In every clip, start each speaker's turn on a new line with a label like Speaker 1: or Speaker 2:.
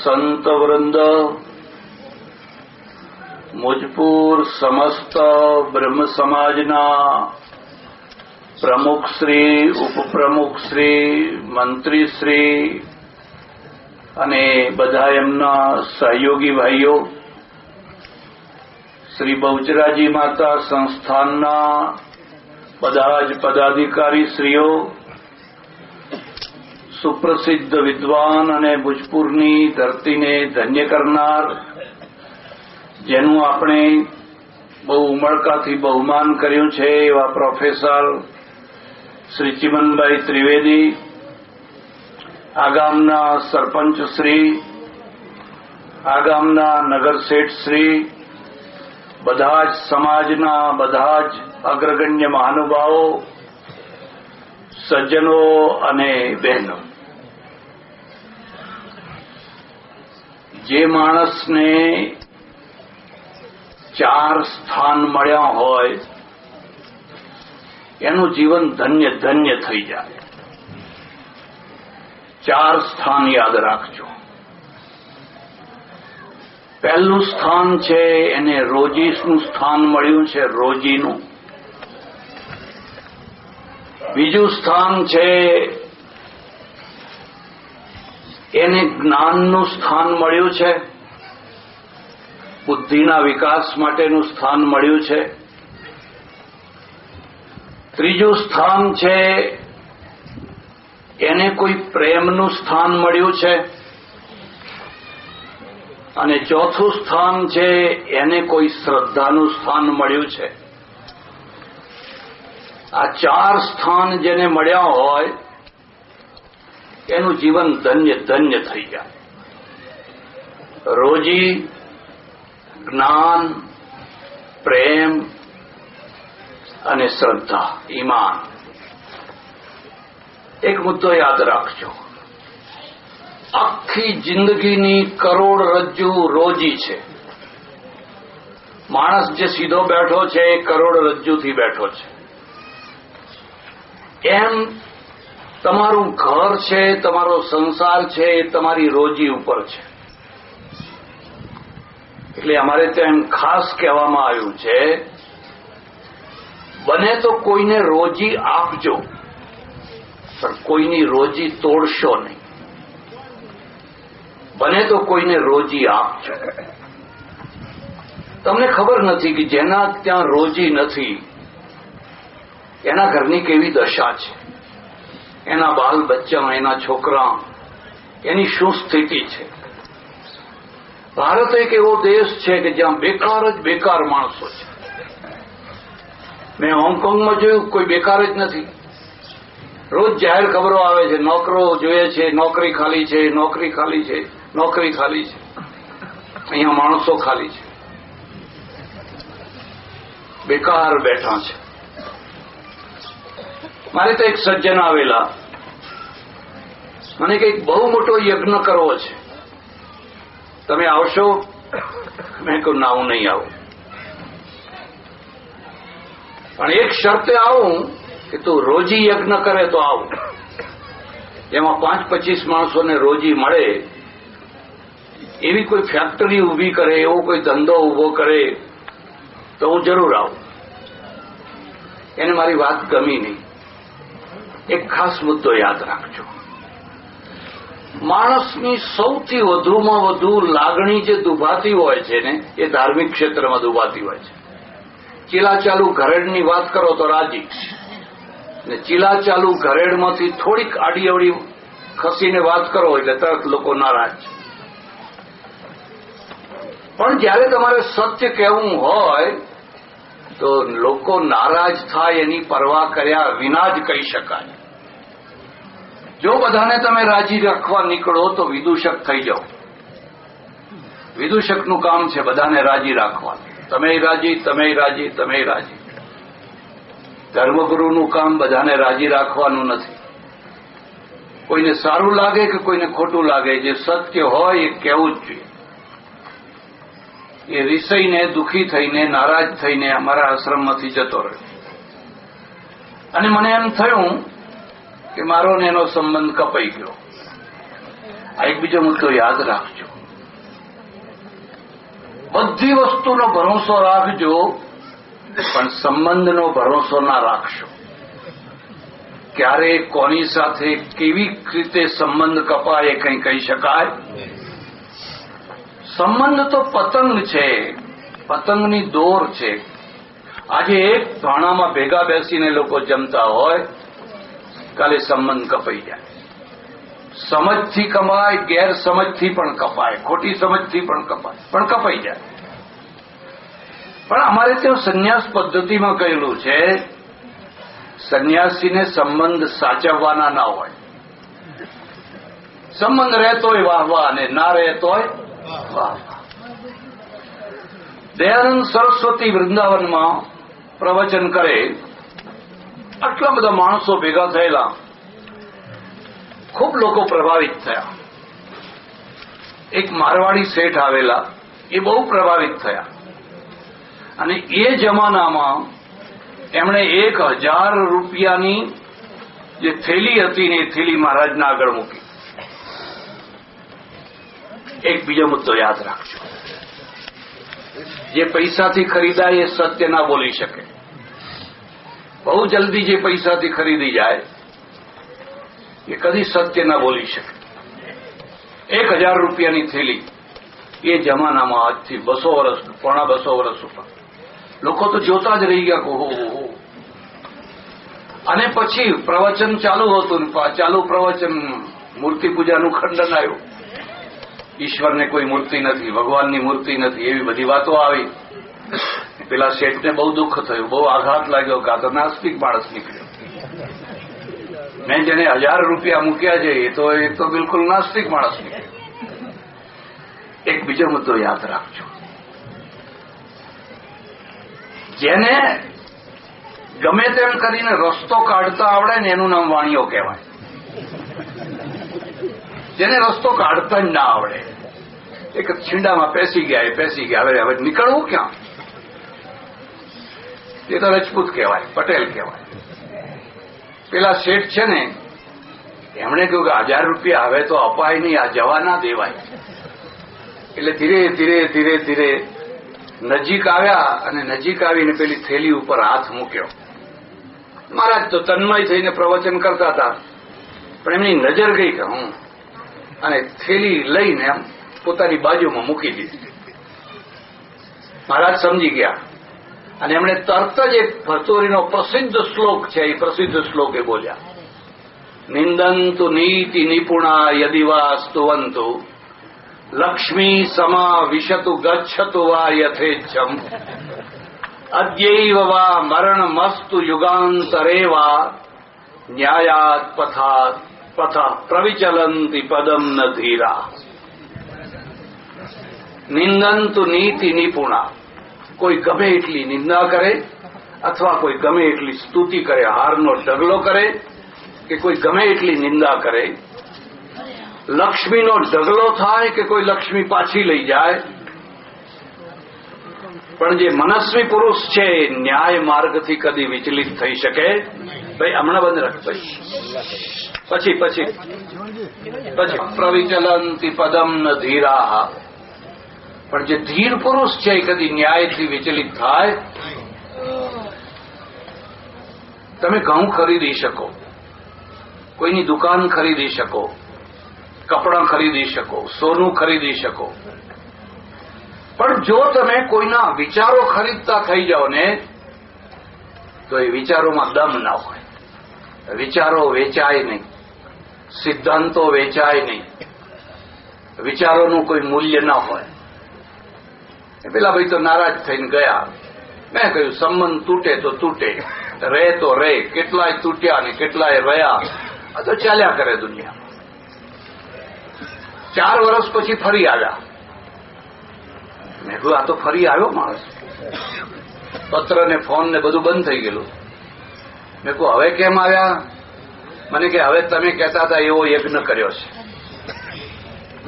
Speaker 1: સંત વૃંદ મુજપુર સમસ્ત બ્રહ્મ સમાજના પ્રમુખશ્રી ઉપપ્રમુખશ્રી મંત્રીશ્રી અને બધા એમના સહયોગી ભાઈઓ શ્રી બહુચરાજી માતા સંસ્થાનના બધા જ પદાધિકારીશ્રીઓ સુપ્રસિદ્ધ વિદ્વાન અને ભુજપુરની ધરતીને ધન્ય કરનાર, જેનું આપણે બહુ ઉમળકાથી બહુમાન કર્યું છે એવા પ્રોફેસર શ્રી ચિમનભાઈ ત્રિવેદી, આગામના ગામના સરપંચશ્રી આગામના ગામના નગરશેઠશ્રી બધા જ સમાજના બધા જ અગ્રગણ્ય મહાનુભાવો, સજ્જનો અને બહેનો. જે માણસને ચાર સ્થાન મળ્યા હોય, એનું જીવન ધન્ય ધન્ય થઈ જાય. ચાર સ્થાન યાદ રાખજો. પહેલું સ્થાન છે, એને રોજીનું સ્થાન મળ્યું છે, રોજીનું. બીજું સ્થાન છે એને જ્ઞાનનું સ્થાન મળ્યું છે. બુદ્ધિના વિકાસ માટેનું સ્થાન મળ્યું છે. ત્રીજું સ્થાન છે, એને કોઈ પ્રેમનું સ્થાન મળ્યું છે. અને ચોથું સ્થાન છે, એને કોઈ શ્રદ્ધાનું સ્થાન મળ્યું છે. આ ચાર સ્થાન જેને મળ્યા હોય એનું જીવન ધન્ય ધન્ય થઈ જાય. રોજી, જ્ઞાન, પ્રેમ અને શ્રદ્ધા, ઈમાન. એક મુદ્દો યાદ રાખજો. આખી જિંદગીની કરોડરજ્જુ રોજી છે. માણસ જે સીધો બેઠો છે એ કરોડરજ્જુથી બેઠો છે. એમ તમારું ઘર છે, તમારો સંસાર છે, એ તમારી રોજી ઉપર છે. એટલે અમારે ત્યાં એમ ખાસ કહેવામાં આવ્યું છે, બને તો કોઈને રોજી આપજો, પણ કોઈની રોજી તોડશો નહીં. બને તો કોઈને રોજી આપજો. તમને ખબર નથી કે જેના ત્યાં રોજી નથી, એના ઘરની કેવી દશા છે? એના બાલ બચ્ચા, એના છોકરા, એની શું સ્થિતિ છે? ભારત એક એવો દેશ છે કે જ્યાં બેકાર જ બેકાર માણસો છે. મેં હોંગકોંગમાં જોયું, કોઈ બેકાર જ નથી. રોજ જાહેર ખબરો આવે છે, નોકરો જોઈએ છે, નોકરી ખાલી છે, નોકરી ખાલી છે, નોકરી ખાલી છે. અહીંયા માણસો ખાલી છે. બેકાર બેઠા છે. મારે તો એક સજ્જન આવેલા. મને કંઈક બહુ મોટો યજ્ઞ કરવો છે. તમે આવશો? મેં કહ્યું, ના, હું નહીં આવું. પણ એક શરતે આવું કે તું રોજી યજ્ઞ કરે તો આવું. જેમાં પાંચ પચીસ માણસોને રોજી મળે. એવી કોઈ ફેક્ટરી ઊભી કરે, એવો કોઈ ધંધો ઊભો કરે, તો હું જરૂર આવું. એને મારી વાત ગમી નહીં. એક ખાસ મુદ્દો યાદ રાખજો. માણસની સૌથી વધુમાં વધુ લાગણી જે દુભાતી હોય છે ને, એ ધાર્મિક ક્ષેત્રમાં દુભાતી હોય છે. ચીલાચાલુ ઘરેડની વાત કરો તો રાજી. ને ચીલાચાલુ ઘરેડમાંથી થોડીક આડી અવડી ખસીને વાત કરો એટલે તરત લોકો નારાજ પણ જ્યારે તમારે સત્ય કહેવું હોય, તો લોકો નારાજ થાય એની પરવા કર્યા વિના જ કહી શકાય. જો બધાને તમે રાજી રાખવા નીકળો તો વિદૂષક થઈ જાઓ. વિદૂષકનું કામ છે બધાને રાજી રાખવા. તમે રાજી તમે રાજી તમે રાજી. ધર્મગુરુનું કામ બધાને રાજી રાખવાનું નથી. કોઈને સારું લાગે કે કોઈને ખોટું લાગે, જે સત્ય હોય એ કહેવું જ જોઈએ. એ રિસઈને દુઃખી થઈને, નારાજ થઈને અમારા આશ્રમમાંથી જતો રહ્યો. અને મને એમ થયું કે મારો ને એનો સંબંધ કપાઈ ગયો. આ એકબીજો મુદ્દો યાદ રાખજો. બધી વસ્તુનો ભરોસો રાખજો, પણ સંબંધનો ભરોસો ના રાખશો. ક્યારે કોની સાથે કેવી રીતે સંબંધ કપાય એ કંઈ કહી શકાય? સંબંધ તો પતંગ છે, પતંગની દોર છે. આજે એક ભાણામાં ભેગા બેસીને લોકો જમતા હોય કાલે સંબંધ કપાઈ જાય. સમજથી કમાય, ગેરસમજથી પણ કપાય, ખોટી સમજથી પણ કપાય, પણ કપાઈ જાય. પણ અમારે ત્યાં સંન્યાસ પદ્ધતિમાં કહેલું છે, સંન્યાસીને સંબંધ સાચવવાના ના હોય. સંબંધ રહેતોય વાહ વાહ અને ના રહેતોય વાહ. દયાનંદ સરસ્વતી વૃંદાવનમાં પ્રવચન કરે આટલા બધા માણસો ભેગા થયેલા, ખૂબ લોકો પ્રભાવિત થયા. એક મારવાડી શેઠ આવેલા, એ બહુ પ્રભાવિત થયા. અને એ જમાનામાં એમણે એક હજાર રૂપિયાની જે થેલી હતી ને એ થેલી મહારાજના આગળ મૂકી. એક બીજો મુદ્દો યાદ રાખજો. જે પૈસાથી ખરીદાય એ સત્ય ના બોલી શકે. બહુ જલ્દી જે પૈસાથી ખરીદી જાય, એ કદી સત્ય ના બોલી શકે. એક હજાર રૂપિયાની થેલી, એ જમાનામાં આજથી બસો વર્ષ, પોણા બસો વર્ષ ઉપર. લોકો તો જોતા જ રહી ગયા હો હો અને પછી પ્રવચન ચાલુ હતું ચાલુ પ્રવચન, મૂર્તિ પૂજાનું ખંડન આવ્યું. ઈશ્વરને કોઈ મૂર્તિ નથી, ભગવાનની મૂર્તિ નથી, એવી બધી વાતો આવી. પેલા શેઠને બહુ દુઃખ થયું, બહુ આઘાત લાગ્યો કાં તો નાસ્તિક માણસ નીકળ્યો. મેં જેને હજાર રૂપિયા મૂક્યા છે, એ તો એ તો બિલકુલ નાસ્તિક માણસ નીકળ્યો. એક બીજો મુદ્દો યાદ રાખજો. જેને ગમે તેમ કરીને રસ્તો કાઢતા આવડે ને એનું નામ વાણીઓ કહેવાય. જેને રસ્તો કાઢતા જ ના આવડે. એક છીંડામાં પેસી ગયા, એ પેસી ગયા. હવે હવે નીકળવું ક્યાં? એ તો રજપૂત કહેવાય, પટેલ કહેવાય. પેલા શેઠ છે ને, એમણે કહ્યું કે હજાર રૂપિયા હવે તો અપાય નહીં, આ જવા ના દેવાય. એટલે ધીરે ધીરે ધીરે ધીરે નજીક આવ્યા અને નજીક આવીને પેલી થેલી ઉપર હાથ મૂક્યો. મહારાજ તો તન્મય થઈને પ્રવચન કરતા હતા. પણ એમની નજર ગઈ કે હું અને થેલી લઈને પોતાની બાજુમાં મૂકી દીધી. મહારાજ સમજી ગયા. અને એમણે તરત જ એક ભરતોરીનો પ્રસિદ્ધ શ્લોક છે, એ પ્રસિદ્ધ શ્લોક બોલ્યા નિંદંતુ નીતિ નિપુણા યદિવા સ્તુવંતુ લક્ષ્મી સમા વિશતુ ગચ્છતુ વા યથેચ્છમ, અદ્યૈવ વા મરણ મસ્તુ યુગાંતરે વા ન્યાયાત પથાત, પથ પ્રવિચલંતિ પદમ ન ધીરા. નિંદંતુ નીતિ નિપુણા કોઈ ગમે એટલી નિંદા કરે અથવા કોઈ ગમે એટલી સ્તુતિ કરે, હારનો ઢગલો કરે કે કોઈ ગમે એટલી નિંદા કરે. લક્ષ્મીનો ઢગલો થાય કે કોઈ લક્ષ્મી પાછી લઈ જાય. પણ જે મનસ્વી પુરુષ છે, ન્યાય માર્ગથી કદી વિચલિત થઈ શકે? ભાઈ, હમણાં બંધ રાખ પછી પછી. પછી. પ્રવિચલંતી પદમ ન ધીરા પણ જે ધીર પુરુષ છે, એ કદી ન્યાયથી વિચલિત થાય? તમે ઘઉં ખરીદી શકો, કોઈની દુકાન ખરીદી શકો, કપડાં ખરીદી શકો, સોનું ખરીદી શકો. પણ જો તમે કોઈના વિચારો ખરીદતા થઈ જાઓ ને, તો એ વિચારોમાં દમ ના હોય. વિચારો વેચાય નહીં. સિદ્ધાંતો વેચાય નહીં. વિચારોનું કોઈ મૂલ્ય ના હોય. પેલા ભાઈ તો નારાજ થઈને ગયા. મેં કહ્યું, સંબંધ તૂટે તો તૂટે. રહે તો રહે. કેટલાય તૂટ્યા ને કેટલાય રહ્યા. આ તો ચાલ્યા કરે દુનિયા ચાર વર્ષ પછી ફરી આવ્યા. મેં કહ્યું, આ તો ફરી આવ્યો માણસ. પત્ર ને ફોન ને બધું બંધ થઈ ગયેલું. મેં કહું હવે કેમ આવ્યા? મને કે, હવે તમે કહેતા હતા, એવો યજ્ઞ કર્યો છે.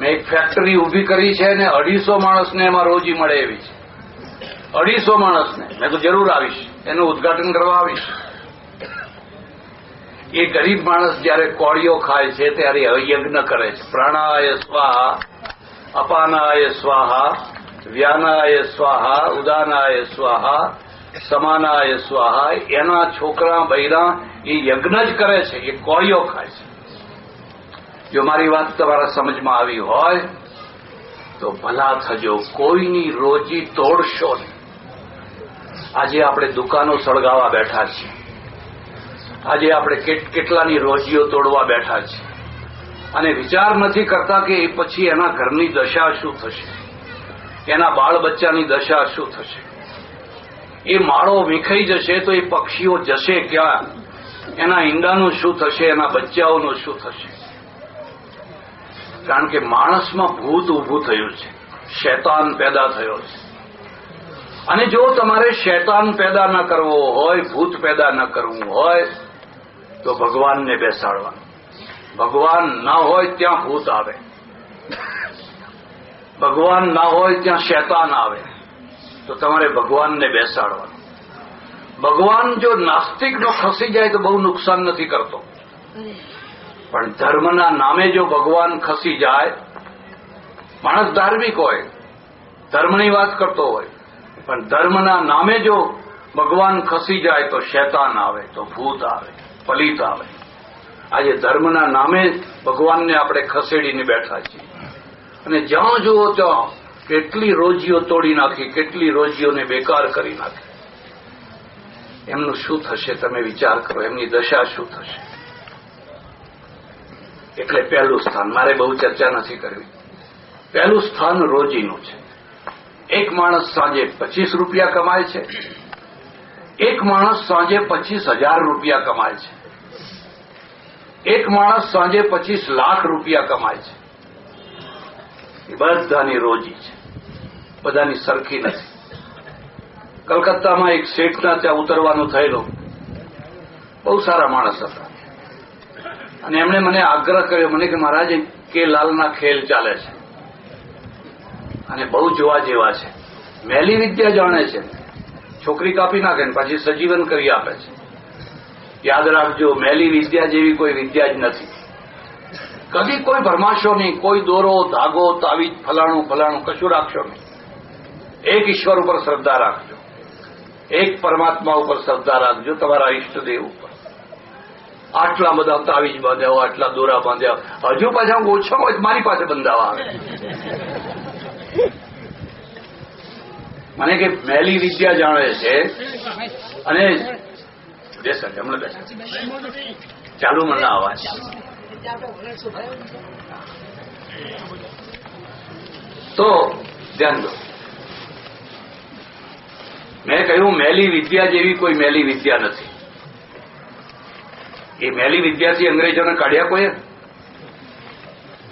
Speaker 1: મેં એક ફેક્ટરી ઊભી કરી છે અને અઢીસો માણસને એમાં રોજી મળે એવી છે. અઢીસો માણસને. મેં તો જરૂર આવીશ. એનું ઉદઘાટન કરવા આવીશ. એ ગરીબ માણસ જયારે કોળીઓ ખાય છે ત્યારે યજ્ઞ કરે છે. પ્રાણાય સ્વાહા, અપાનાય સ્વાહા, વ્યાનાય સ્વાહા, ઉદાનાય સ્વાહા, સમાનાય સ્વાહા. એના છોકરા બૈરા એ યજ્ઞ જ કરે છે. એ કોળીઓ ખાય છે. જો મારી વાત તમારા સમજમાં આવી હોય, તો ભલા થજો, કોઈની રોજી તોડશો નહીં. આજે આપણે દુકાનો સળગાવવા બેઠા છીએ. આજે આપણે કેટલાની રોજીઓ તોડવા બેઠા છીએ. અને વિચાર નથી કરતા કે એ પછી એના ઘરની દશા શું થશે? એના બાળ બચ્ચાની દશા શું થશે? એ માળો વિખાઈ જશે તો એ પક્ષીઓ જશે ક્યાં? એના ઈંડાનું શું થશે? એના બચ્ચાઓનું શું થશે? કારણ કે માણસમાં ભૂત ઊભું થયું છે. શૈતાન પેદા થયો છે. અને જો તમારે શૈતાન પેદા ન કરવો હોય, ભૂત પેદા ન કરવું હોય, તો ભગવાનને બેસાડવાનું. ભગવાન ના હોય ત્યાં ભૂત આવે. ભગવાન ના હોય ત્યાં શૈતાન આવે. તો તમારે ભગવાનને બેસાડવાનું. ભગવાન જો નાસ્તિકનો ખસી જાય તો બહુ નુકસાન નથી કરતો. પણ ધર્મના નામે જો ભગવાન ખસી જાય, માણસ ધાર્મિક હોય, ધર્મની વાત કરતો હોય, પણ ધર્મના નામે જો ભગવાન ખસી જાય તો શૈતાન આવે, તો ભૂત આવે, પલિત આવે. આજે ધર્મના નામે ભગવાનને આપણે ખસેડીને બેઠા છીએ. અને જ્યાં જુઓ ત્યાં કેટલી રોજીઓ તોડી નાખી, કેટલી રોજીઓને બેકાર કરી નાખી. એમનું શું થશે તમે વિચાર કરો, એમની દશા શું થશે? એટલે પહેલું સ્થાન. મારે બહુ ચર્ચા નથી કરવી. પહેલું સ્થાન રોજીનું છે. એક માણસ સાંજે પચીસ રૂપિયા કમાય છે. એક માણસ સાંજે પચીસ હજાર રૂપિયા કમાય છે. એક માણસ સાંજે પચીસ લાખ રૂપિયા કમાય છે. એ બધાની રોજી છે. બધાની સરખી નથી. કલકત્તામાં એક શેઠના ત્યાં ઉતરવાનું થયેલું. બહુ સારા માણસ હતા. અને એમણે મને આગ્રહ કર્યો, મને કે મહારાજ, કે લાલના ખેલ ચાલે છે. અને બહુ જોવા જેવા છે. મેલી વિદ્યા જાણે છે. છોકરી કાપી નાખે ને પાછી સજીવન કરી આપે છે. યાદ રાખજો, મેલી વિદ્યા જેવી કોઈ વિદ્યા જ નથી. કદી કોઈ ભરમાશો નહીં, કોઈ દોરો, ધાગો, તાવીજ, ફલાણું ફલાણું, કશું રાખશો નહીં. એક ઈશ્વર ઉપર શ્રદ્ધા રાખજો. એક પરમાત્મા ઉપર શ્રદ્ધા રાખજો, તમારા ઈષ્ટદેવ ઉપર. આટલા બધા તાવીજ બાંધ્યા આટલા દોરા બાંધ્યા હજુ પાછા ઓછામાં મારી પાસે બંધાવા આવે. મને કે મહેલી વિદ્યા જાણે છે. અને બેસા હમણાં બેસા ચાલુ મને અવાજ તો ધ્યાન દો. મેં કહ્યું મેલી વિદ્યા જેવી કોઈ મેલી વિદ્યા નથી. એ મેલી વિદ્યાર્થી અંગ્રેજોને કાઢ્યા કોઈ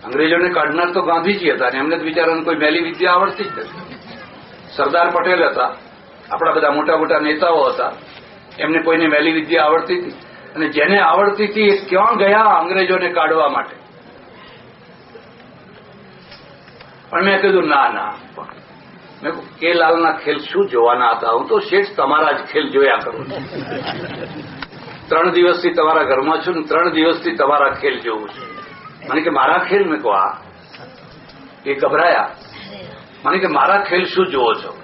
Speaker 1: અંગ્રેજોને કાઢનાર તો ગાંધીજી હતા અને એમને જ વિચારવાનું કોઈ મેલી વિદ્યા આવડતી જ નથી. સરદાર પટેલ હતા, આપણા બધા મોટા મોટા નેતાઓ હતા, એમને કોઈને મેલી વિદ્યા આવડતી હતી. અને જેને આવડતી હતી એ ક્યાં ગયા અંગ્રેજોને કાઢવા માટે? પણ મેં કીધું, ના ના મેં કે લાલના ખેલ શું જોવાના હતા? હું તો શેઠ તમારા જ ખેલ જોયા કરું. ત્રણ દિવસથી તમારા ઘરમાં છું ને ત્રણ દિવસથી તમારા ખેલ જોઉં છું. મને કે, મારા ખેલ? મેં આ એ ગભરાયા. મને કે, મારા ખેલ શું જુઓ છો?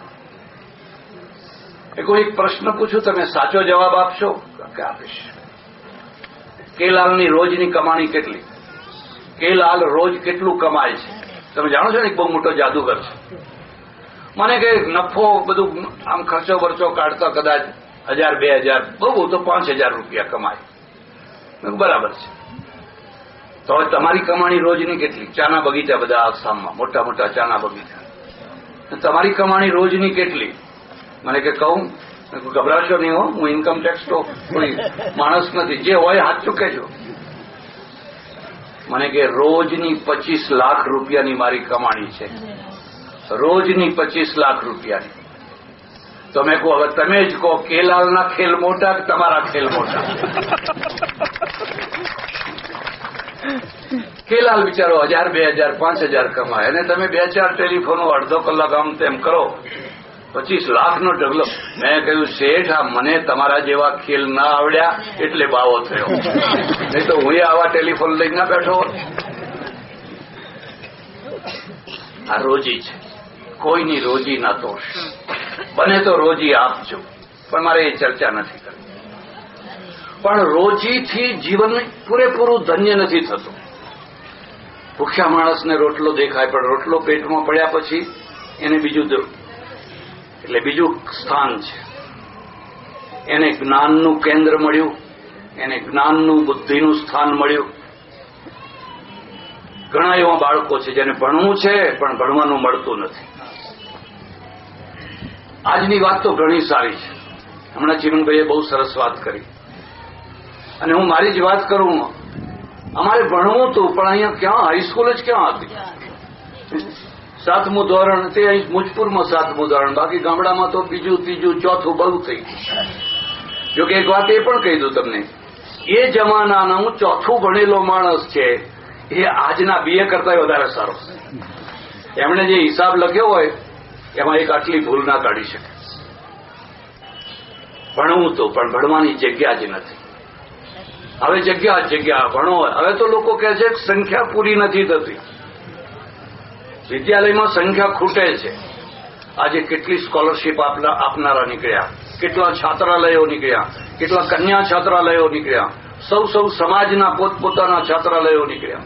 Speaker 1: એ કોઈ પ્રશ્ન પૂછું, તમે સાચો જવાબ આપશો? કે આપીશ. કેલાલની રોજની કમાણી કેટલી? કેલાલ રોજ કેટલું કમાય છે? તમે જાણો છો ને બહુ મોટો જાદુગર છે. મને કે, નફો બધું આમ ખર્ચો બરચો કાઢતા કદાચ હજાર, બે હજાર, બહુ બહુ તો પાંચ હજાર રૂપિયા કમાય. બરાબર છે. તો હવે તમારી કમાણી રોજની કેટલી? ચાના બગીચા બધા આસામમાં, મોટા મોટા ચાના બગીચા. તમારી કમાણી રોજની કેટલી? મને કે કહું ગભરાશો નહીં હો, હું ઇન્કમ ટેક્સ તો કોઈ માણસ નથી. જે હોય હાથ ચૂકેજો. મને કે રોજની પચીસ લાખ રૂપિયાની મારી કમાણી છે. રોજની પચીસ લાખ રૂપિયાની. તો કહો, હવે તમે જ કહો, કેલાલના ખેલ મોટા કે તમારા ખેલ મોટા? કેલાલ બિચારો હજાર, બે હજાર, પાંચ હજાર કમાય. અને તમે બે ચાર ટેલિફોનો અડધો કલાક આમ તેમ કરો, પચીસ લાખનો ઢગલો મેં કહ્યું, શેઠ, આ મને તમારા જેવા ખેલ ના આવડ્યા એટલે બાવો થયો. નહીં તો હું આવા ટેલિફોન લઈને બેઠો આ રોજી છે. કોઈની રોજી ના દોષ બને તો રોજી આપજો પણ મારે એ ચર્ચા નથી કરવી. પણ રોજીથી જીવન પૂરેપૂરું ધન્ય નથી થતું. ભૂખ્યા માણસને રોટલો દેખાય પણ રોટલો પેટમાં પડ્યા પછી એને બીજું એટલે બીજું સ્થાન છે. એને જ્ઞાનનું કેન્દ્ર મળ્યું એને જ્ઞાનનું બુદ્ધિનું સ્થાન મળ્યું. ઘણા એવા બાળકો છે જેને ભણવું છે પણ ભણવાનું મળતું નથી. આજની વાત તો ઘણી સારી છે. હમણાં ચીમનભાઈએ બહુ સરસ વાત કરી. અને હું મારી જ વાત કરું અમારે ભણવું હતું, પણ અહીંયા ક્યાં? હાઈસ્કૂલ જ ક્યાં હતી? સાતમું ધોરણ તે અહીં મુજપુરમાં સાતમું ધોરણ. બાકી ગામડામાં તો બીજું, ત્રીજું, ચોથું બહુ થઈ જોકે એક વાત એ પણ કહી દઉં તમને. એ જમાનાનો હું ચોથું ભણેલો માણસ છે, એ આજના બીએ કરતા વધારે સારો એમણે જે હિસાબ લખ્યો હોય એમાં એક આટલી ભૂલ ના કાઢી શકે. ભણવું તો, પણ ભણવાની જગ્યા જ નથી. હવે જગ્યા જગ્યા, ભણો. હવે તો લોકો કહે છે સંખ્યા પૂરી નથી થતી. વિદ્યાલયમાં સંખ્યા ખૂટે છે. આજે કેટલી સ્કોલરશીપ આપનારા નીકળ્યા. કેટલા છાત્રાલયો નીકળ્યા. કેટલા કન્યા છાત્રાલયો નીકળ્યા. સૌ સૌ સમાજના પોતપોતાના છાત્રાલયો નીકળ્યા.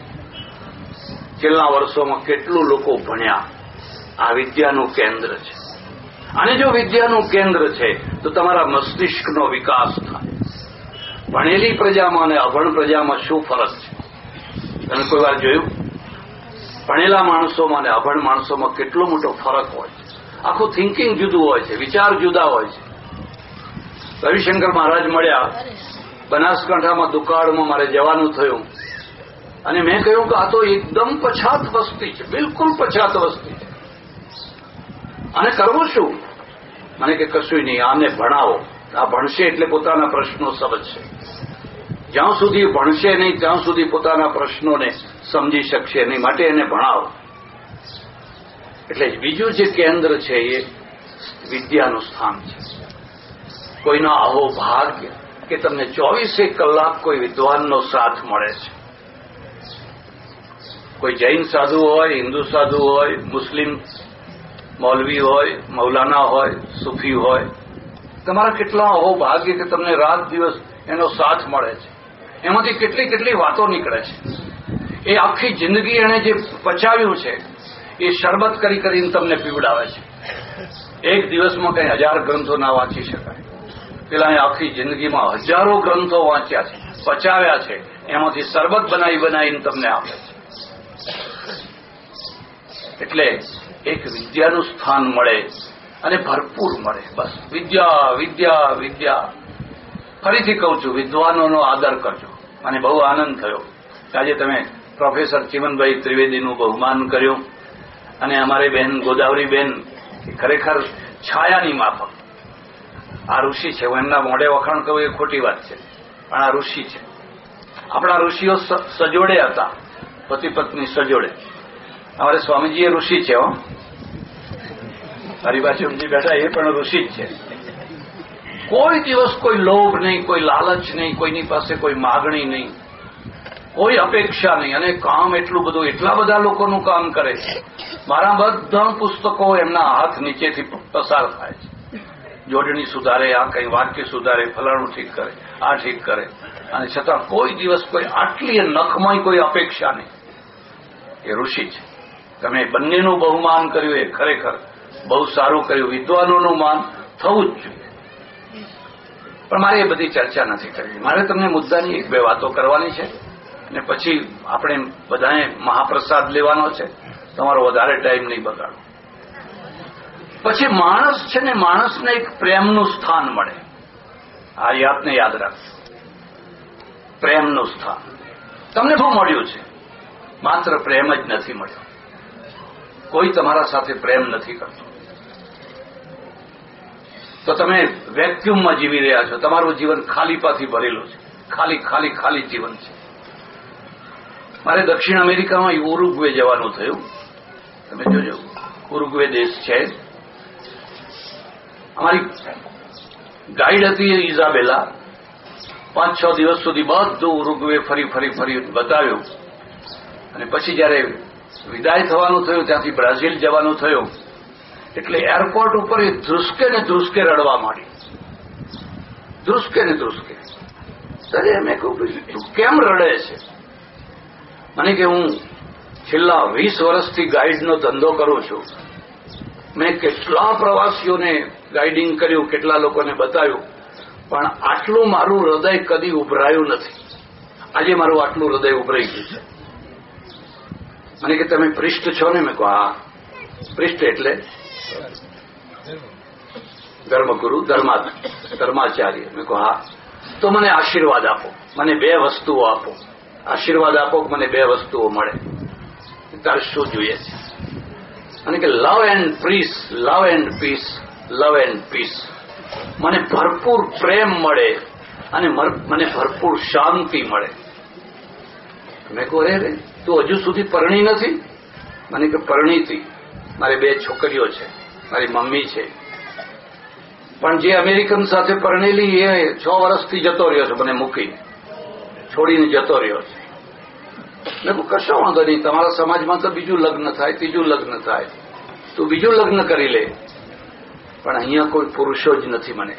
Speaker 1: છેલ્લા વર્ષોમાં કેટલું લોકો ભણ્યા. આ વિદ્યાનું કેન્દ્ર છે. અને જો વિદ્યાનું કેન્દ્ર છે, તો તમારા મસ્તિષ્કનો વિકાસ થાય. ભણેલી પ્રજામાં અને અભણ પ્રજામાં શું ફરક છે? તમે કોઈ વાર જોયું? ભણેલા માણસોમાં અને અભણ માણસોમાં કેટલો મોટો ફરક હોય છે. આખું થિંકિંગ જુદું હોય છે, વિચાર જુદા હોય છે. રવિશંકર મહારાજ મળ્યા, બનાસકાંઠામાં દુકાળમાં મારે જવાનું થયું. અને મેં કહ્યું કે આ તો એકદમ પછાત વસ્તી છે, બિલકુલ પછાત વસ્તી છે. અને કરવું શું મને કે કશું નહીં, આને ભણાવો. આ ભણશે એટલે પોતાના પ્રશ્નો સમજશે. જ્યાં સુધી ભણશે નહીં, ત્યાં સુધી પોતાના પ્રશ્નોને સમજી શકશે નહીં, માટે એને ભણાવો. એટલે બીજું જે કેન્દ્ર છે એ વિદ્યાનું સ્થાન છે. કોઈનો આવો ભાગ્ય કે તમને ચોવીસે કલાક કોઈ વિદ્વાનનો સાથ મળે છે. કોઈ જૈન સાધુ હોય, હિન્દુ સાધુ હોય, મુસ્લિમ મૌલવી હોય, મૌલાના હોય, સુફી હોય. તમારા કેટલા આવો ભાગ્ય કે તમને રાત દિવસ એનો સાથ મળે છે. એમાંથી કેટલી કેટલી વાતો નીકળે છે. એ આખી જિંદગી એણે જે પચાવ્યું છે, એ શરબત કરી કરીને તમને પીવડાવે છે. એક દિવસમાં કંઈ હજાર ગ્રંથો ના વાંચી શકાય. પેલા આખી જિંદગીમાં હજારો ગ્રંથો વાંચ્યા છે, પચાવ્યા છે, એમાંથી શરબત બનાવી બનાવીને તમને આપે છે. એટલે એક વિદ્યાનું સ્થાન મળે અને ભરપૂર મળે. બસ. વિદ્યા વિદ્યા વિદ્યા. ફરીથી કહું છું, વિદ્વાનોનો આદર કરજો. અને બહુ આનંદ થયો. આજે તમે પ્રોફેસર ચિમનભાઈ ત્રિવેદીનું બહુમાન કર્યું અને અમારી બહેન ગોદાવરીબેન ખરેખર છાયાની માફક. આ ઋષિ છે. હું એમના મોઢે વખાણ કહું એ ખોટી વાત છે. પણ આ ઋષિ છે. આપણા ઋષિઓ સજોડે હતા. પતિ પત્ની સજોડે. અમારે સ્વામીજી એ ઋષિ છે, હો. મારી પાસે ઊંધી બેઠા, એ પણ ઋષિ જ છે. કોઈ દિવસ કોઈ લોભ નહીં, કોઈ લાલચ નહીં, કોઈની પાસે કોઈ માગણી નહીં, કોઈ અપેક્ષા નહીં. અને કામ એટલું બધું, એટલા બધા લોકોનું કામ કરે છે. મારા બધા પુસ્તકો એમના હાથ નીચેથી પસાર થાય છે. જોડણી સુધારે, આ કઈ વાક્ય સુધારે, ફલાણું ઠીક કરે, આ ઠીક કરે. અને છતાં કોઈ દિવસ કોઈ આટલી નખમય કોઈ અપેક્ષા નહીં. એ ઋષિ છે. તમે બંનેનું બહુમાન કર્યું એ ખરેખર બહુ સારું કર્યું. વિદ્વાનોનું માન થવું જ જોઈએ. પણ મારે એ બધી ચર્ચા નથી કરવી. મારે તમને મુદ્દાની એક બે વાતો કરવાની છે. અને પછી આપણે બધાએ મહાપ્રસાદ લેવાનો છે. તમારો વધારે ટાઈમ નહીં બગાડો. પછી માણસ છે ને માણસને એક પ્રેમનું સ્થાન મળે. આ યાદને યાદ રાખ પ્રેમનું સ્થાન. તમને શું મળ્યું છે. માત્ર પ્રેમ જ નથી મળ્યો. કોઈ તમારા સાથે પ્રેમ નથી કરતો. તો તમે વેક્યુમમાં જીવી રહ્યા છો. તમારું જીવન ખાલીપાથી ભરેલું છે. ખાલી ખાલી ખાલી જીવન છે. મારે દક્ષિણ અમેરિકામાં ઉરુગ્વે જવાનું થયું. તમે જોજો. ઉરુગ્વે દેશ છે. અમારી ગાઈડ હતી ઇઝાબેલા. પાંચ, છ દિવસ સુધી બધું ઉરુગ્વે ફરી ફરી ફરી બતાવ્યું. અને પછી જયારે વિદાય થવાનું થયું, ત્યાંથી બ્રાઝિલ જવાનું થયું. એટલે એરપોર્ટ ઉપર એ ધ્રુસકે ને ધ્રુસકે રડવા માંડી. ધ્રુસકે ને ધ્રુસકે. અરે મેં કહ્યું કેમ રડે છે? મને કે, હું છેલ્લા વીસ વર્ષથી ગાઈડનો ધંધો કરું છું. મેં કેટલા પ્રવાસીઓને ગાઈડિંગ કર્યું, કેટલા લોકોને બતાવ્યું, પણ આટલું મારું હૃદય કદી ઉભરાયું નથી. આજે મારું આટલું હૃદય ઉભરાઈ ગયું છે. મને કે તમે પૃષ્ઠ છો ને મેં કહું, હા. પૃષ્ઠ એટલે ધર્મગુરુ ધર્મા ધર્માચાર્ય. મેં કહું, હા. તો મને આશીર્વાદ આપો. મને બે વસ્તુઓ આપો. આશીર્વાદ આપો મને બે વસ્તુઓ મળે. તારે શું જોઈએ. છે અને કે love and peace love and peace love and peace મને ભરપૂર પ્રેમ મળે અને મને ભરપૂર શાંતિ મળે. મેં કહું અરે તું હજુ સુધી પરણી નથી? મને કે પરણીતી મારી બે છોકરીઓ છે. મારી મમ્મી છે. પણ જે અમેરિકન સાથે પરણેલી એ છ વર્ષથી જતો રહ્યો છે, મને મૂકીને છોડીને જતો રહ્યો છે. મેં કહું કશો વાંધો નહીં, તમારા સમાજમાં તો બીજું લગ્ન થાય, ત્રીજું લગ્ન થાય. તું બીજું લગ્ન કરી લે. પણ અહીંયા કોઈ પુરુષો જ નથી મને.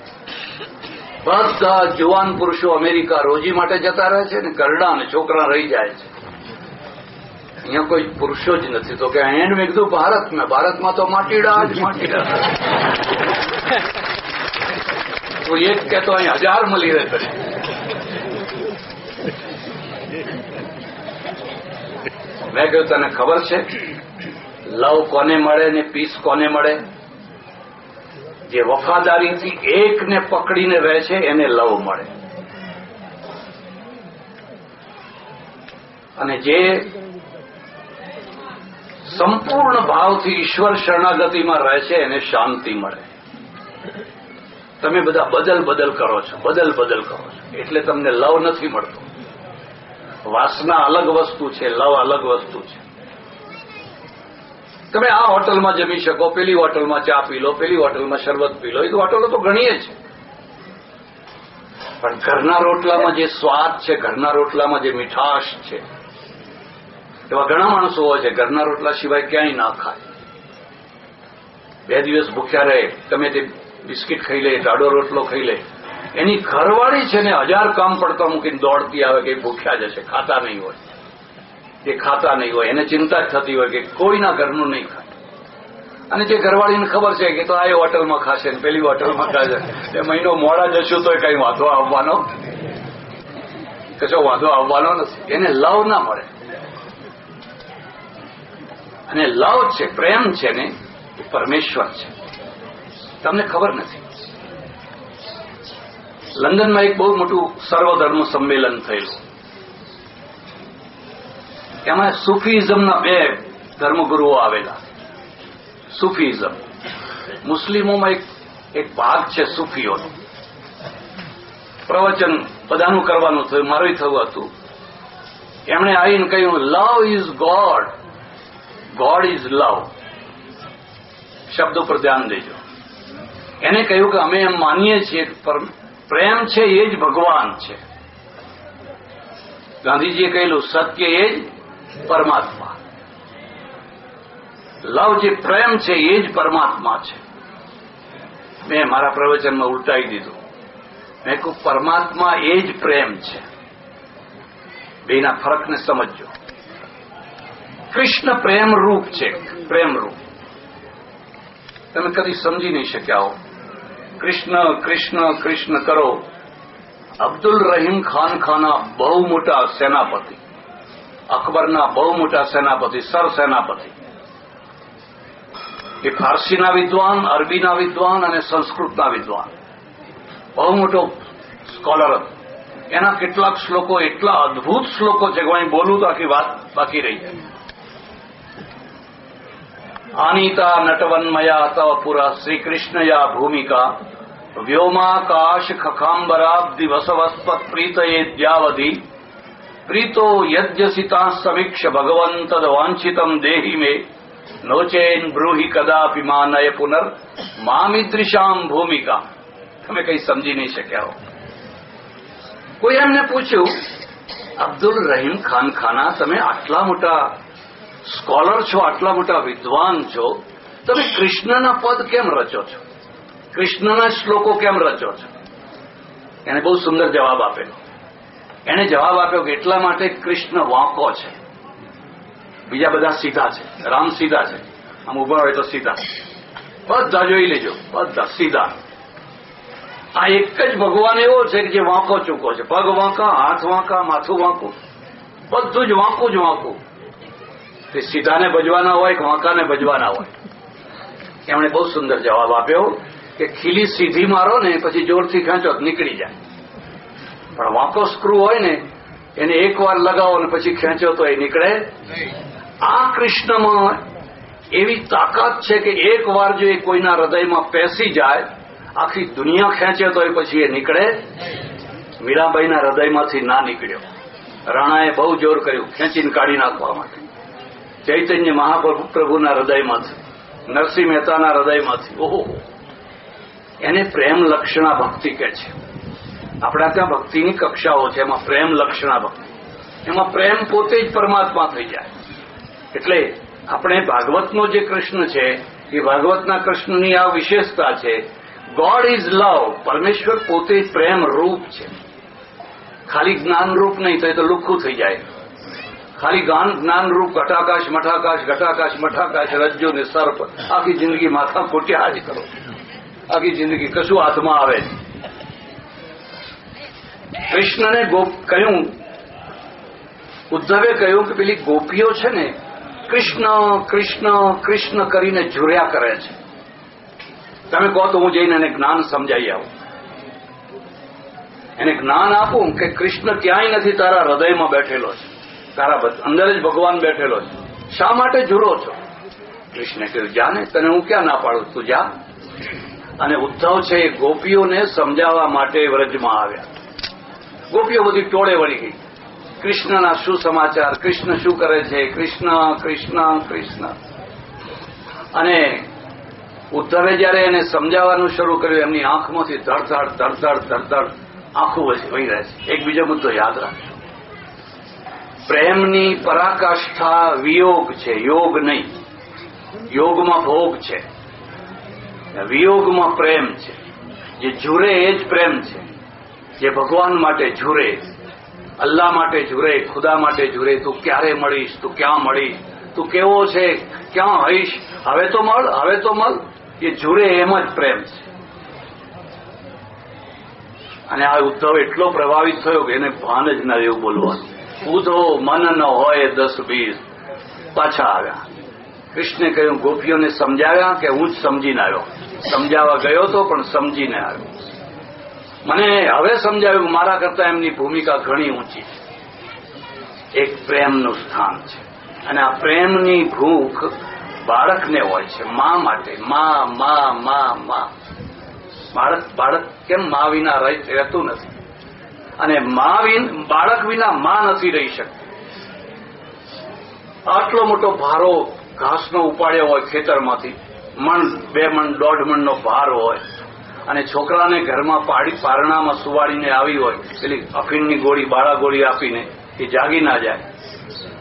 Speaker 1: બધા જુવાન પુરુષો અમેરિકા રોજી માટે જતા રહે છે ને ગરડા અને છોકરા રહી જાય છે. અહીંયા કોઈ પુરુષો જ નથી. તો કે એન્ડ મેં કીધું ભારતમાં. ભારતમાં તો માટીડા જ માટીડા. તો એક કે તો અહીં હજાર મળી રહે મેં કહ્યું તને ખબર છે? લવ કોને મળે ને પીસ કોને મળે? જે વફાદારીથી એકને પકડીને રહે છે, એને લવ મળે. અને જે સંપૂર્ણ ભાવથી ઈશ્વર શરણાગતિમાં રહે છે, એને શાંતિ મળે. તમે બધા બદલ બદલ કરો છો, બદલ બદલ કરો છો. એટલે તમને લવ નથી મળતો. વાસના અલગ વસ્તુ છે, લવ અલગ વસ્તુ છે. તમે આ હોટલમાં જમી શકો, પેલી હોટલમાં ચા પી લો, પેલી હોટલમાં શરબત પી લો. એ હોટલો તો ઘણીએ છે. પણ ઘરના રોટલામાં જે સ્વાદ છે, ઘરના રોટલામાં જે મીઠાશ છે, એવા ઘણા માણસો હોય છે, ઘરના રોટલા સિવાય ક્યાંય ના ખાય. બે દિવસ ભૂખ્યા રહે, તમે તે બિસ્કિટ ખાઈ લે જાડો રોટલો ખાઈ લે. એની ઘરવાળી છે ને હજાર કામ પડતા મૂકીને દોડતી આવે કે ભૂખ્યા જશે, ખાતા નહીં હોય. એ ખાતા નહીં હોય, એને ચિંતા જ થતી હોય કે કોઈના ઘરનું નહીં ખાય. અને જે ઘરવાળીને ખબર છે કે તો આ હોટલમાં ખાશે ને પેલી હોટલમાં ખાશે. એ મહિનો મોડા જશું તો કઈ વાંધો આવવાનો કશો વાંધો આવવાનો નથી. એને લવ ના મળે. અને લવ છે, પ્રેમ છે ને એ પરમેશ્વર છે. તમને ખબર નથી. લંડનમાં એક બહુ મોટું સર્વધર્મ સંમેલન થયેલું. એમાં સુફીઝમના બે ધર્મગુરુઓ આવેલા. સુફીઝમ. મુસ્લિમોમાં એક ભાગ છે સુફીઓનો. પ્રવચન બધાનું કરવાનું થયું મારું થયું હતું. એમણે આવીને કહ્યું love is God God is love શબ્દો પર ધ્યાન દેજો. એને કહ્યું કે અમે એમ માનીએ છીએ પ્રેમ છે એ જ ભગવાન છે. ગાંધીજીએ કહેલું, સત્ય એ જ પરમાત્મા. લવ જે પ્રેમ છે, એ જ પરમાત્મા છે. મેં મારા પ્રવચનમાં ઉલટાઈ દીધું. મેં કહું પરમાત્મા એ જ પ્રેમ છે. બેના ફરકને સમજો કૃષ્ણ પ્રેમ રૂપ છે, પ્રેમ રૂપ. તમે કદી સમજી નહીં શક્યા હો. કૃષ્ણ કૃષ્ણ કૃષ્ણ કરો. અબ્દુલ રહીમ ખાન ખાના બહુ મોટા સેનાપતિ. અકબરના બહુ મોટા સેનાપતિ સર સેનાપતિ એ ફારસીના વિદ્વાન, અરબીના વિદ્વાન અને સંસ્કૃતના વિદ્વાન. બહુ મોટો સ્કોલર હતો. એના કેટલાક શ્લોકો એટલા અદભુત શ્લોકો છે કે બોલું તો આખી વાત બાકી રહી જાય. આનીતા નટવન્મયા તવ પુરા શ્રીકૃષ્ણયા ભૂમિકા. વ્યોમાકાશ ખખાંબરાબ્ધિ વસવસ્પત પ્રીતયે દ્યાવધી પ્રીતો યજ્ઞસિતા સમીક્ષ ભગવંતદ વાંછિતમ દેહી મે નો ચેન બ્રૂહી કદાપી માનય પુનર મામિદ્રિશામ ભૂમિકા તમે કઈ સમજી નહીં શક્યા હો। કોઈ એમને પૂછ્યું, અબ્દુલ રહીમ ખાન ખાના, તમે આટલા મોટા સ્કોલર છો, આટલા મોટા વિદ્વાન છો, તમે કૃષ્ણના પદ કેમ રચો છો? કૃષ્ણના શ્લોકો કેમ રચો છો? એને બહુ સુંદર જવાબ આપેલો. એને જવાબ આપ્યો કે એટલા માટે કૃષ્ણ વાંકો છે. બીજા બધા સીધા છે. રામ સીધા છે. આમ ઊભા હોય તો સીધા. બધા જોઈ લેજો. બધા સીધા. આ એક જ ભગવાન એવો છે કે જે વાંકો ચૂકો છે. પગ વાંકા, હાથ વાંકા, માથું વાંકું. બધું જ વાંકું જ વાંકું. તે સીધાને ભજવાના હોય કે વાંકાને ભજવાના હોય? એમણે બહુ સુંદર જવાબ આપ્યો કે ખીલી સીધી મારો ને પછી જોરથી ખેંચો નીકળી જાય. પણ વાંકો સ્ક્રૂ હોય ને, એને એક વાર લગાવો ને પછી ખેંચો તો એ નીકળે. આ કૃષ્ણમાં એવી તાકાત છે કે એક વાર જો એ કોઈના હૃદયમાં પેસી જાય, આખી દુનિયા ખેંચે તો એ પછી એ નીકળે. મીરાબાઈના હૃદયમાંથી ના નીકળ્યો. રાણાએ બહુ જોર કર્યું, ખેંચીને કાઢી નાખવા માટે. ચૈતન્ય મહાપ્રભુના હૃદયમાંથી, નરસિંહ મહેતાના હૃદયમાંથી, ઓહો. એને પ્રેમ લક્ષણા ભક્તિ કે છે. આપણા ત્યાં ભક્તિની કક્ષાઓ છે, એમાં પ્રેમ લક્ષણા ભક્તિ. એમાં પ્રેમ પોતે જ પરમાત્મા થઈ જાય. એટલે આપણે ભાગવતનો જે કૃષ્ણ છે, એ ભાગવતના કૃષ્ણની આ વિશેષતા છે ગોડ ઇઝ લવ પરમેશ્વર પોતે જ પ્રેમ રૂપ છે. ખાલી જ્ઞાનરૂપ નહીં થાય તો લુખ્ખું થઈ જાય. ખાલી ગાન જ્ઞાન રૂપ, ઘટાકાશ, મઠાકાશ ઘટાકાશ, મઠાકાશ, રજ્જુ ને સર્પ, આખી જિંદગી માથા ખોટ્યા જ કરો. આખી જિંદગી કશું હાથમાં આવે નહીં. કૃષ્ણને કહ્યું, ઉદ્ધવે કહ્યું કે પેલી ગોપીઓ છે ને, કૃષ્ણ કૃષ્ણ કૃષ્ણ કરીને ઝુર્યા કરે છે. તમે કહો તો હું જઈને એને જ્ઞાન સમજાવી આવું. એને જ્ઞાન આપું કે કૃષ્ણ ક્યાંય નથી તારા હૃદયમાં બેઠેલો છે. તારા અંદર જ ભગવાન બેઠેલો છે. શા માટે ઝૂરો છો? કૃષ્ણે કહ્યું, જા ને, તને હું ક્યાં ના પાડું? તું જા. અને ઉદ્ધવ છે એ ગોપીઓને સમજાવવા માટે વ્રજમાં આવ્યા. ગોપીઓ બધી ટોળે વળી ગઈ. કૃષ્ણના શું સમાચાર? કૃષ્ણ શું કરે છે? કૃષ્ણ કૃષ્ણ કૃષ્ણ. અને ઉદ્ધવે જયારે એને સમજાવવાનું શરૂ કર્યું, એમની આંખમાંથી ધડધડ ધડધડ ધડધડ આંખું વહી રહે છે. એક મુદ્દો યાદ રાખજો. પ્રેમની પરાકાષ્ઠા વિયોગ છે. યોગ નહીં. યોગમાં ભોગ છે. વિયોગમાં પ્રેમ છે. જે ઝૂરે એ જ પ્રેમ છે. જે ભગવાન માટે ઝૂરે અલ્લાહ માટે ઝૂરે ખુદા માટે ઝૂરે તું ક્યારે મળીશ, તું ક્યાં મળીશ, તું કેવો છે, ક્યાં હઈશ? હવે તો મળ, હવે તો મળ. એ ઝૂરે એમ જ પ્રેમ છે. અને આ ઉદ્ધવ એટલો પ્રભાવિત થયો કે એને ભાન જ ના એવું બોલવાનું. ઉધો મન ન હોય દસ વીસ. પાછા આવ્યા. કૃષ્ણે કહ્યું, ગોપીઓને સમજાવ્યા કે હું જ સમજીને આવ્યો. સમજાવવા ગયો તો પણ સમજીને આવ્યો. મને હવે સમજાવ્યું મારા કરતા એમની ભૂમિકા ઘણી ઊંચી છે. એક પ્રેમનું સ્થાન છે. અને આ પ્રેમની ભૂખ બાળકને હોય છે, મા માટે. મા મા મા મા. બાળક બાળક કેમ મા વિના રહેતું નથી? અને મા વિન, બાળક વિના મા નથી રહી શકતી. આટલો મોટો ભારો ઘાસનો ઉપાડ્યો હોય ખેતરમાંથી, મણ, બે મણ, દોઢ મણનો ભાર હોય અને છોકરાને ઘરમાં પાડી પારણામાં સુવાડીને આવી હોય પેલી અફીણની ગોળી, બાળા ગોળી આપીને એ જાગી ના જાય.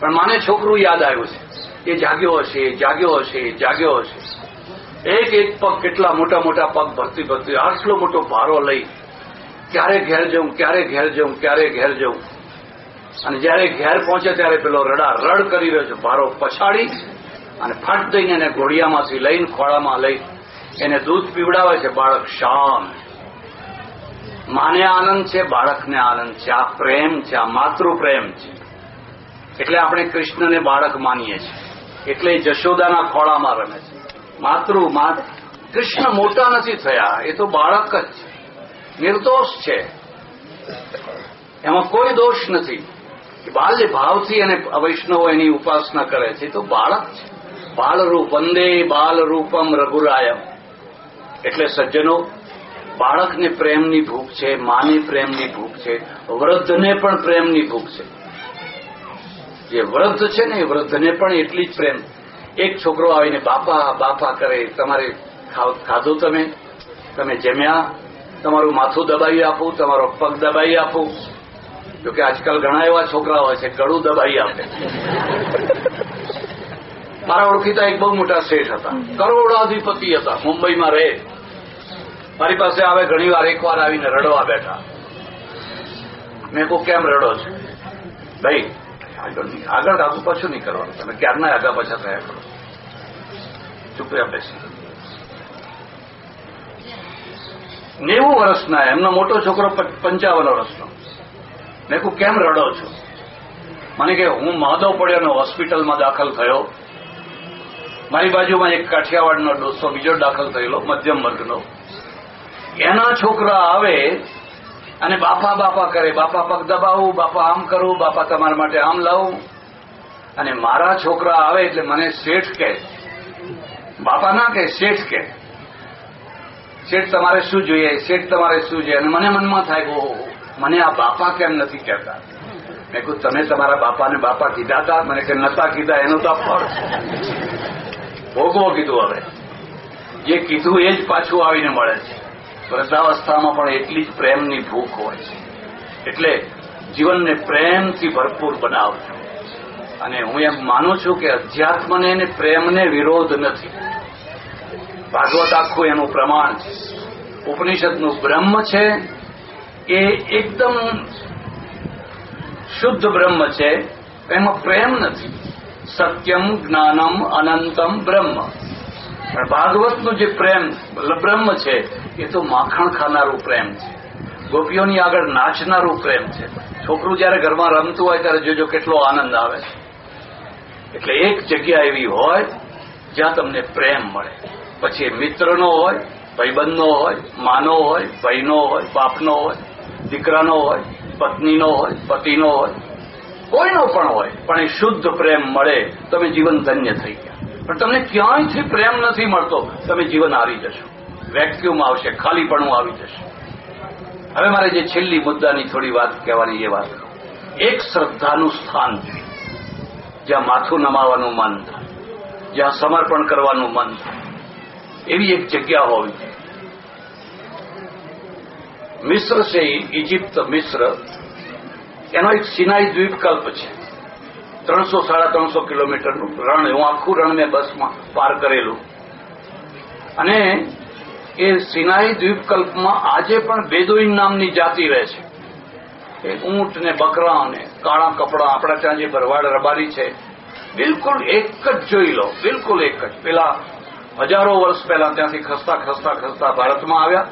Speaker 1: પણ માને છોકરું યાદ આવ્યું છે. એ જાગ્યો હશે, એ જાગ્યો હશે, એ જાગ્યો હશે. એક એક પગ કેટલા મોટા મોટા પગ ભરતી ભરતી આટલો મોટો ભારો લઈ ક્યારે ઘેર જઉં, ક્યારે ઘેર જઉં, ક્યારે ઘેર જઉં. અને જયારે ઘેર પહોંચે ત્યારે પેલો રડા રડ કરી રહ્યો છે. ભારો પછાડી અને ફટ દઈને એને ઘોડિયામાંથી લઈને ખોળામાં લઈ એને દૂધ પીવડાવે છે, બાળક શાંત. માને આનંદ છે, બાળકને આનંદ છે. આ પ્રેમ છે, આ માતૃ છે. એટલે આપણે કૃષ્ણને બાળક માનીએ છીએ. એટલે જશોદાના ખોળામાં રમે છે. માતૃ કૃષ્ણ મોટા નથી થયા, એ તો બાળક જ છે. નિર્દોષ છે. એમાં કોઈ દોષ નથી. બાલ્ય ભાવથી અને વૈષ્ણવો એની ઉપાસના કરે છે. તો બાળક છે. બાળરૂપ વંદે બાલરૂપમ રઘુરાયમ. એટલે સજ્જનો, બાળકને પ્રેમની ભૂખ છે, માને પ્રેમની ભૂખ છે, વૃદ્ધને પણ પ્રેમની ભૂખ છે. જે વૃદ્ધ છે ને વૃદ્ધને પણ એટલી જ પ્રેમ. એક છોકરો આવીને, બાપા બાપા કરે, તમારે ખાધો તમે? તમે જમ્યા? તમારું માથું દબાવી આપું? તમારો પગ દબાવી આપું? જોકે આજકાલ ઘણા એવા છોકરા હોય છે, ગળું દબાવી આપે. મારા ઓળખીતા એક બહુ મોટા શેઠ હતા. કરોડાધિપતિ હતા. મુંબઈમાં રહે. મારી પાસે આવે ઘણી વાર એકવાર આવીને રડવા બેઠા. મેં કહું કેમ રડો છો? ભાઈ આગળ નહીં. આગળ આગુ પાછું નહીં કરવાનું. તમે ક્યારના આગા પાછા થયા કરો? ચૂપ્યા બેસી. નેવું વર્ષના એમનો મોટો છોકરો પંચાવન વર્ષનો. મેં કહું કેમ રડો છો? મને કે હું માધવ પડ્યાનો હોસ્પિટલમાં દાખલ થયો. મારી બાજુમાં એક કાઠિયાવાડનો ડોસો બીજો દાખલ થયેલો, મધ્યમ વર્ગનો. એના છોકરા આવે અને બાપા બાપા કરે, બાપા પગ દબાવું, બાપા આમ કરું, બાપા તમારા માટે આમ લાવું. અને મારા છોકરા આવે એટલે મને શેઠ કહે. બાપા ના કે શેઠ કે શેઠ તમારે શું જોઈએ? શેઠ તમારે શું જોઈએ? અને મને મનમાં થાય કે મને આ બાપા કેમ નથી કહેતા? મેં કહ્યું તમે તમારા બાપાને બાપા કીધા હતા મને કે, નતા કીધા, એનું તો ફળ ભોગવો કીધું હવે. જે કીધું એ જ પાછું આવીને મળે છે. વૃદ્ધાવસ્થામાં પણ એટલી જ પ્રેમની ભૂખ હોય છે. એટલે જીવનને પ્રેમથી ભરપૂર બનાવજો. અને હું એમ માનું છું કે અધ્યાત્મને અને પ્રેમને વિરોધ નથી. ભાગવત આખું એનું પ્રમાણ છે. ઉપનિષદનું બ્રહ્મ છે એ એકદમ શુદ્ધ બ્રહ્મ છે. એમાં પ્રેમ નથી. સત્યમ જ્ઞાનમ અનંતમ બ્રહ્મ પણ ભાગવતનું જે પ્રેમ બ્રહ્મ છે, એ તો માખણ ખાનારું પ્રેમ છે. ગોપીઓની આગળ નાચનારું પ્રેમ છે. છોકરું જયારે ઘરમાં રમતું હોય ત્યારે જોજો કેટલો આનંદ આવે એટલે એક જગ્યા એવી હોય, જ્યાં તમને પ્રેમ મળે. પછી મિત્રનો હોય, ભાઈબંધનો હોય, માનો હોય, ભાઈનો હોય, બાપનો હોય, દીકરાનો હોય, પત્નીનો હોય, પતિનો હોય કોઈનો પણ હોય, પણ એ શુદ્ધ પ્રેમ મળે, તમે જીવન ધન્ય થઈ ગયા. પણ તમને ક્યાંયથી પ્રેમ નથી મળતો, તમે જીવન આવી જશો. વેક્યુમ આવશે, ખાલીપણું આવી જશે. હવે મારે જે છેલ્લી મુદ્દાની થોડી વાત કહેવાની, એ વાત એક શ્રદ્ધાનું સ્થાન જ્યાં માથું નમાવાનું મન થાય, જ્યાં સમર્પણ કરવાનું મન થાય. એવી એક જગ્યા હોવી જોઈએ. મિશ્ર છે ઇજિપ્ત મિશ્ર. એનો એક સિનાઈ દ્વીપકલ્પ છે. ત્રણસો સાડા ત્રણસો કિલોમીટરનું રણ. હું આખું રણ મેં બસમાં પાર કરેલું. અને એ સિનાઈ દ્વીપકલ્પમાં આજે પણ બેદોઈન નામની જાતિ રહે છે. એ ઊંટ ને બકરા અને કાળા કપડા, આપણા ત્યાં જે ભરવાડ રબારી છે, બિલકુલ એક જ જોઈ લો, બિલકુલ એક જ. પેલા હજારો વર્ષ પહેલા ત્યાંથી ખસતા ખસતા ખસતા ભારતમાં આવ્યા.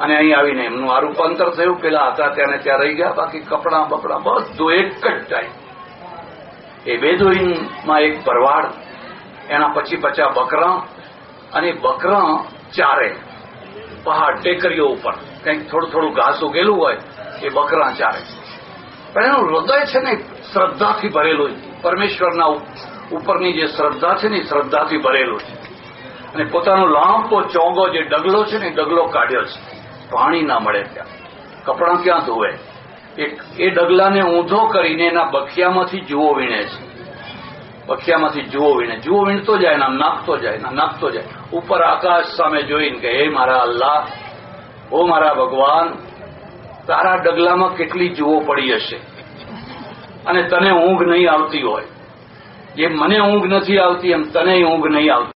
Speaker 1: અને અહીં આવીને એમનું આ રૂપાંતર થયું, પેલા હતા ત્યાં ત્યાં રહી ગયા, બાકી કપડા, બપડા બધું એક જ ટાઈમ એ બેદોઈનમાં એક ભરવાડ, એના પછી પચા બકરા, અને બકરા ચારે પહાડ ટેકરીઓ ઉપર. કંઈક થોડું થોડું ઘાસ ઉગેલું હોય, એ બકરા ચારે. પણ એનું હૃદય છે ને શ્રદ્ધાથી ભરેલું પરમેશ્વરના ઉપરની જે શ્રદ્ધા છે ને શ્રદ્ધાથી ભરેલું છે. અને પોતાનો લાંબો ચોંગો જે ડગલો છે ને ડગલો કાઢ્યો છે. પાણી ના મળે ત્યાં. કપડાં ક્યાં ધોવે એક એ ડગલાને ઊંધો કરીને એના બખિયામાંથી જુઓ વીણે છે. બખિયામાંથી જુઓ વીણે. જુઓ વીણતો જાય ને નાખતો જાય, ને, નાખતો જાય. ઉપર આકાશ સામે જોઈને કે, હે મારા અલ્લાહ ઓ મારા ભગવાન, તારા ડગલામાં કેટલી જુઓ પડી હશે? અને તને ઊંઘ નહીં આવતી હોય. જે મને ઊંઘ નથી આવતી, એમ તને ઊંઘ નહીં આવતી.